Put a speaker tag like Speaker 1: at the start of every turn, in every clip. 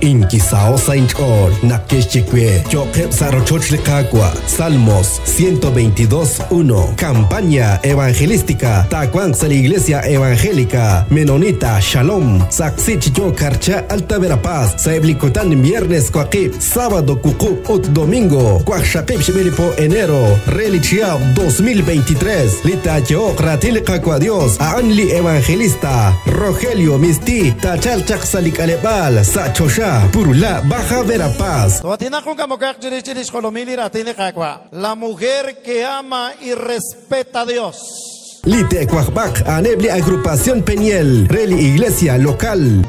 Speaker 1: Inquisao saint or nakeshikwe chokep sarochochlikakwa Salmos 122.1 Campaña evangelística Tacuan la iglesia evangélica Menonita Shalom Saxichicho Karcha Alta Verapaz Saeblicotan viernes kwakip Sábado kukup ut domingo Kwak shakip shibiripo enero Religia 2023 Lita Chok Ratilika Dios Aanli evangelista Rogelio Misti Tachal Chaksalik Alebal Sachosha Purula Baja Verapaz
Speaker 2: La mujer que ama y respeta a Dios.
Speaker 1: Lite Cuajbac, Anebli Agrupación Peñel, Reli Iglesia Local.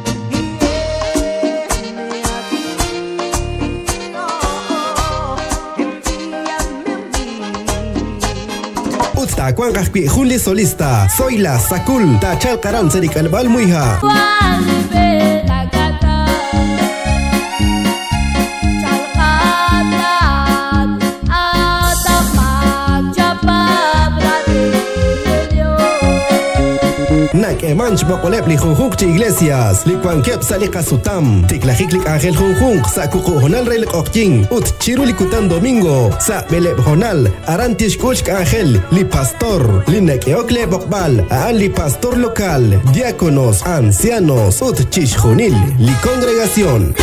Speaker 1: Usta Cuangajpi Juli Solista, Soy la Sakul, Tachal Karan Serikal Muija. Nak emanch bokolep chi iglesias. Li kep salika sutam tik la hiklik angel junjunk sa kuku honal relik okjing ut chiru li kutan domingo. Sa belep honal arantish kuchk angel. Li pastor. Li nek eokle bokbal aan li pastor local diáconos ancianos. Ut chish junil. Li congregación